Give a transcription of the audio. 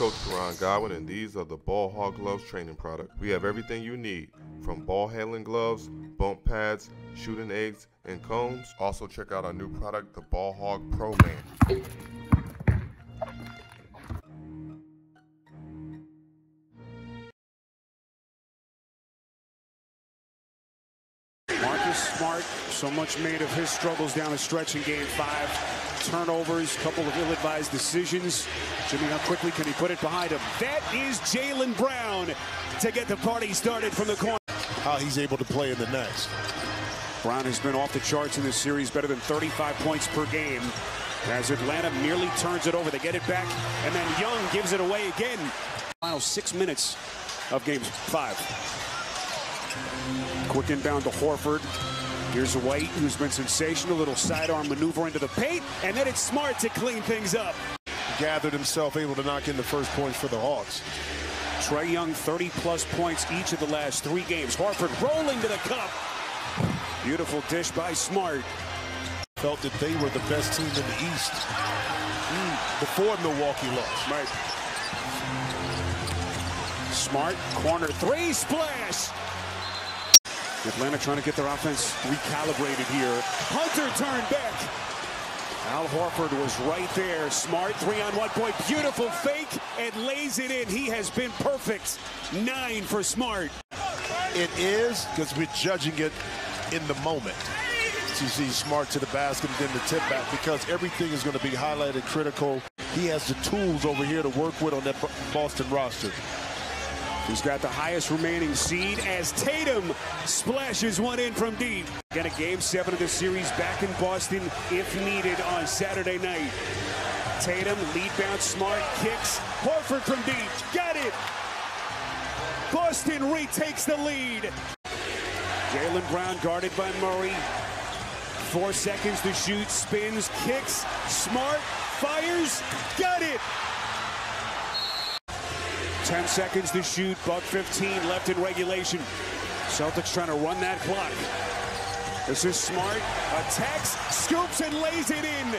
Coach Karan Godwin, and these are the Ball Hog Gloves training product. We have everything you need from ball handling gloves, bump pads, shooting eggs, and combs. Also, check out our new product, the Ball Hog Pro Man. Marcus Smart, so much made of his struggles down the stretch in game five. Turnovers, couple of ill-advised decisions. Jimmy, how quickly can he put it behind him? That is Jaylen Brown to get the party started from the corner. How he's able to play in the next. Brown has been off the charts in this series, better than 35 points per game. As Atlanta nearly turns it over, they get it back, and then Young gives it away again. Final six minutes of game five. Quick inbound to Horford. Here's a White, who's been sensational. A little sidearm maneuver into the paint, and then it's smart to clean things up. Gathered himself, able to knock in the first points for the Hawks. Trae Young, 30 plus points each of the last three games. Horford rolling to the cup. Beautiful dish by Smart. Felt that they were the best team in the East mm, before Milwaukee lost. Right. Smart, corner three, splash. Atlanta trying to get their offense recalibrated here. Hunter turned back. Al Horford was right there. Smart three on one point. Beautiful fake and lays it in. He has been perfect. Nine for Smart. It is because we're judging it in the moment. You see Smart to the basket and then the tip back because everything is going to be highlighted critical. He has the tools over here to work with on that Boston roster. He's got the highest remaining seed as Tatum splashes one in from deep. Got a game seven of the series back in Boston if needed on Saturday night. Tatum, lead bounce, smart, kicks. Horford from deep. Got it. Boston retakes the lead. Jaylen Brown guarded by Murray. Four seconds to shoot, spins, kicks, smart, fires, got it. 10 seconds to shoot, buck 15 left in regulation. Celtics trying to run that clock. This is smart, attacks, scoops and lays it in.